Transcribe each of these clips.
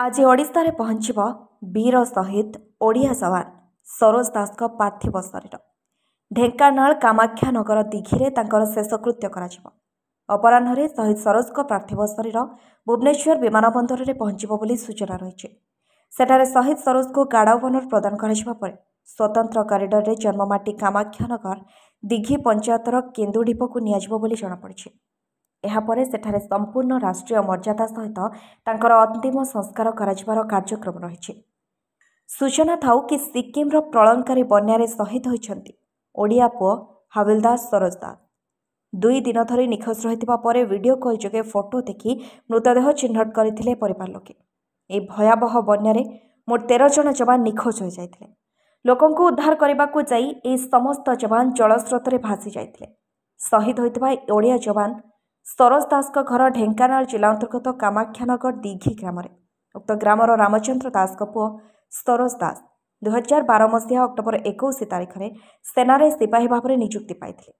ଆଜି ଓଡ଼ିଶାରେ ପହଞ୍ଚିବ ବୀର ଶହୀଦ ଓଡ଼ିଆ ଯବାନ ସରୋଜ ଦାସଙ୍କ ପାର୍ଥିବ ଶରୀର। ଢେଙ୍କାନାଳ କାମାକ୍ଷାନଗର ଦିଘିରେ ତାଙ୍କର ଶେଷକୃତ୍ୟ କରାଯିବ। ଅପରାହ୍ନରେ ଶହୀଦ ସରୋଜଙ୍କ ପାର୍ଥିବ ଶରୀର ଭୁବନେଶ୍ୱର ବିମାନବନ୍ଦରରେ ପହଞ୍ଚିବ ବୋଲି ସୂଚନା ରହିଛି। ସେଠାରେ ଶହୀଦ ସରୋଜଙ୍କୁ ଗାର୍ଡ ଅଫ୍ ଅନର ପ୍ରଦାନ କରାଯିବା ପରେ ସ୍ୱତନ୍ତ୍ର କରିଡରରେ ଜନ୍ମମାଟି କାମାକ୍ଷାନଗର ଦିଘି ପଞ୍ଚାୟତର କେନ୍ଦୁଢିପକୁ ନିଆଯିବ ବୋଲି ଜଣାପଡ଼ିଛି। ଏହାପରେ ସେଠାରେ ସମ୍ପୂର୍ଣ୍ଣ ରାଷ୍ଟ୍ରୀୟ ମର୍ଯ୍ୟାଦା ସହିତ ତାଙ୍କର ଅନ୍ତିମ ସଂସ୍କାର କରାଯିବାର କାର୍ଯ୍ୟକ୍ରମ ରହିଛି। ସୂଚନା ଥାଉ କି ସିକିମ୍ର ପ୍ରଳୟଙ୍କରୀ ବନ୍ୟାରେ ଶହୀଦ ହୋଇଛନ୍ତି ଓଡ଼ିଆ ପୁଅ ହାବିଲଦାର ସରୋଜ ଦାସ ଦୁଇ ଦିନ ଧରି ନିଖୋଜ ରହିଥିବା ପରେ ଭିଡ଼ିଓ କଲ୍ ଯୋଗେ ଫଟୋ ଦେଖି ମୃତଦେହ ଚିହ୍ନଟ କରିଥିଲେ ପରିବାର ଲୋକେ। ଏହି ଭୟାବହ ବନ୍ୟାରେ ମୋଟ ତେର ଜଣ ଯବାନ ନିଖୋଜ ହୋଇଯାଇଥିଲେ। ଲୋକଙ୍କୁ ଉଦ୍ଧାର କରିବାକୁ ଯାଇ ଏହି ସମସ୍ତ ଯବାନ ଜଳସ୍ରୋତରେ ଭାସି ଯାଇଥିଲେ। ଶହୀଦ ହୋଇଥିବା ଓଡ଼ିଆ ଯବାନ ସରୋଜ ଦାସଙ୍କ ଘର ଢେଙ୍କାନାଳ ଜିଲ୍ଲା ଅନ୍ତର୍ଗତ କାମାକ୍ଷାନଗର ଦିଘି ଗ୍ରାମରେ। ଉକ୍ତ ଗ୍ରାମର ରାମଚନ୍ଦ୍ର ଦାସଙ୍କ ପୁଅ ସରୋଜ ଦାସ ଦୁଇହଜାର ବାର ମସିହା ଅକ୍ଟୋବର ଏକୋଇଶ ତାରିଖରେ ସେନାରେ ସିପାହୀ ଭାବରେ ନିଯୁକ୍ତି ପାଇଥିଲେ।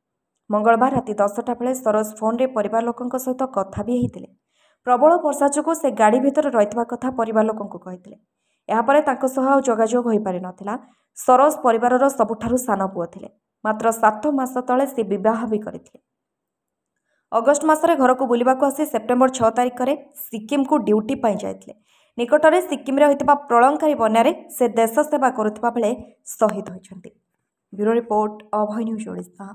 ମଙ୍ଗଳବାର ରାତି ଦଶଟା ବେଳେ ସରୋଜ ଫୋନ୍ରେ ପରିବାର ଲୋକଙ୍କ ସହିତ କଥା ବି ହେଇଥିଲେ। ପ୍ରବଳ ବର୍ଷା ଯୋଗୁଁ ସେ ଗାଡ଼ି ଭିତରେ ରହିଥିବା କଥା ପରିବାର ଲୋକଙ୍କୁ କହିଥିଲେ। ଏହାପରେ ତାଙ୍କ ସହ ଆଉ ଯୋଗାଯୋଗ ହୋଇପାରିନଥିଲା ସରୋଜ ପରିବାରର ସବୁଠାରୁ ସାନ ପୁଅ ଥିଲେ। ମାତ୍ର ସାତ ମାସ ତଳେ ସେ ବିବାହ ବି କରିଥିଲେ। ଅଗଷ୍ଟ ମାସରେ ଘରକୁ ବୁଲିବାକୁ ଆସି ସେପ୍ଟେମ୍ବର ଛଅ ତାରିଖରେ ସିକିମ୍କୁ ଡ୍ୟୁଟି ପାଇଁ ଯାଇଥିଲେ। ନିକଟରେ ସିକିମ୍ରେ ହୋଇଥିବା ପ୍ରଳୟଙ୍କରୀ ବନ୍ୟାରେ ସେ ଦେଶ ସେବା କରୁଥିବା ବେଳେ ଶହୀଦ ହୋଇଛନ୍ତି। Bureau report Abhay news Odisha.